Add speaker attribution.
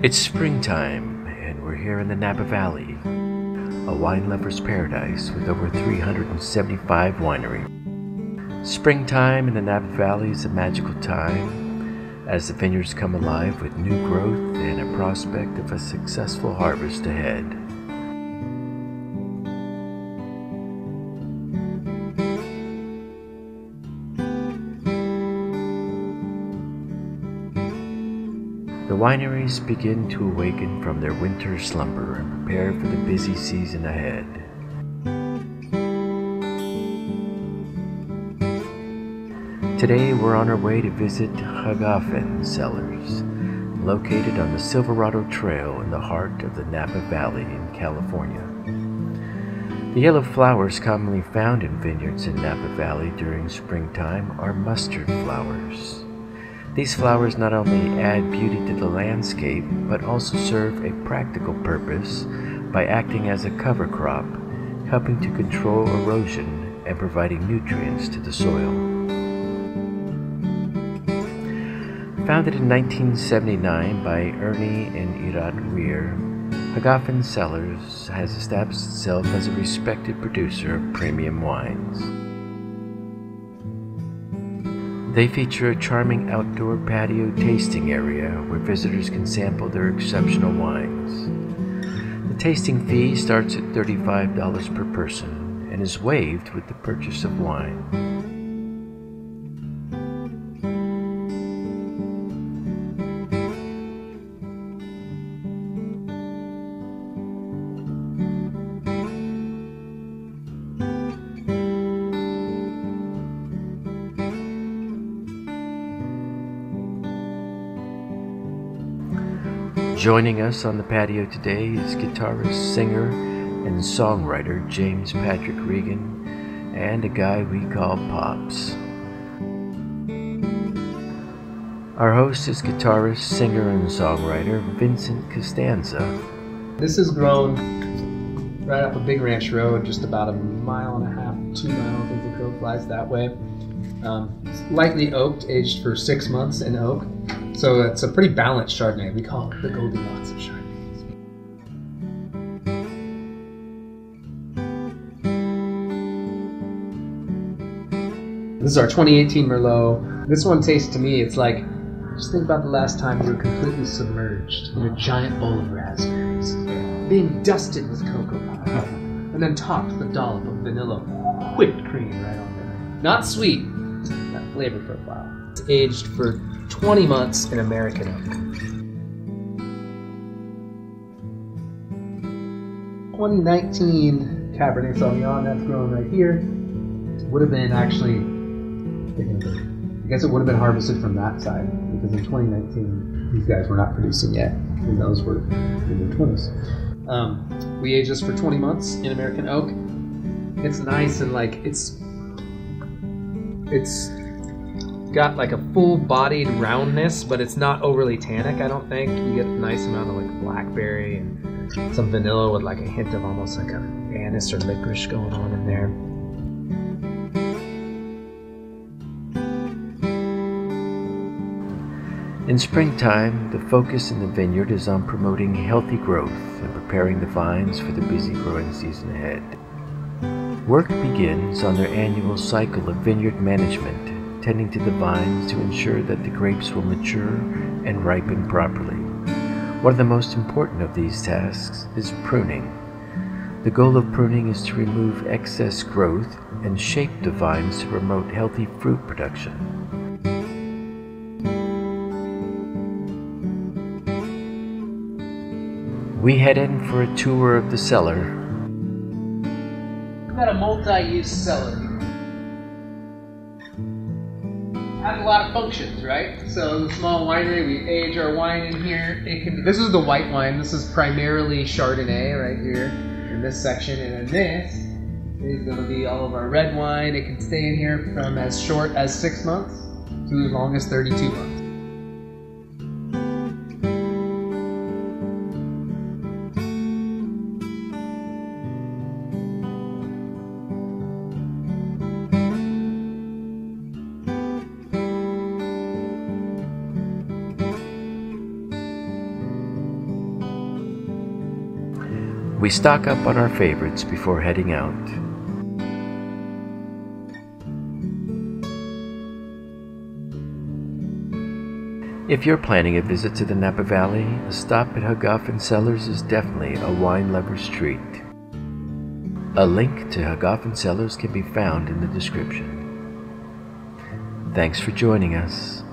Speaker 1: It's springtime, and we're here in the Napa Valley, a wine lover's paradise with over 375 wineries. Springtime in the Napa Valley is a magical time as the vineyards come alive with new growth and a prospect of a successful harvest ahead. Wineries begin to awaken from their winter slumber and prepare for the busy season ahead. Today we're on our way to visit Hagafen Cellars, located on the Silverado Trail in the heart of the Napa Valley in California. The yellow flowers commonly found in vineyards in Napa Valley during springtime are mustard flowers. These flowers not only add beauty to the landscape, but also serve a practical purpose by acting as a cover crop, helping to control erosion and providing nutrients to the soil. Founded in 1979 by Ernie and Irit Weir, Hagafen Cellars has established itself as a respected producer of premium wines. They feature a charming outdoor patio tasting area where visitors can sample their exceptional wines. The tasting fee starts at $35 per person and is waived with the purchase of wine. Joining us on the patio today is guitarist, singer, and songwriter James Patrick Regan, and a guy we call Pops. Our host is guitarist, singer, and songwriter Vincent Costanza.
Speaker 2: This is grown right off a Big Ranch Road, just about a mile and a half, two miles as the crow flies that way. Um, lightly oaked, aged for six months in oak. So it's a pretty balanced Chardonnay. We call it the Goldilocks of Chardonnays. This is our 2018 Merlot. This one tastes to me, it's like, just think about the last time you were completely submerged in a giant bowl of raspberries, being dusted with cocoa powder, and then topped with a dollop of vanilla whipped cream right on there. Not sweet, that flavor profile. It's aged for 20 months in American oak. 2019 Cabernet Sauvignon that's grown right here would have been actually, I guess it would have been harvested from that side because in 2019 these guys were not producing yet and those were in their 20s. Um, we aged this for 20 months in American oak. It's nice and like it's it's got like a full-bodied roundness, but it's not overly tannic. I don't think you get a nice amount of like blackberry and some vanilla with like a hint of almost like a anise or licorice going on in there.
Speaker 1: In springtime, the focus in the vineyard is on promoting healthy growth and preparing the vines for the busy growing season ahead. Work begins on their annual cycle of vineyard management, tending to the vines to ensure that the grapes will mature and ripen properly. One of the most important of these tasks is pruning. The goal of pruning is to remove excess growth and shape the vines to promote healthy fruit production. We head in for a tour of the cellar.
Speaker 2: We've got a multi-use cellar here. Has a lot of functions, right? So the small winery, we age our wine in here. It can. This is the white wine. This is primarily Chardonnay right here in this section, and then this is going to be all of our red wine. It can stay in here from as short as six months to as long as 32 months.
Speaker 1: We stock up on our favorites before heading out. If you're planning a visit to the Napa Valley, a stop at Hagafen Cellars is definitely a wine lover's treat. A link to Hagafen Cellars can be found in the description. Thanks for joining us.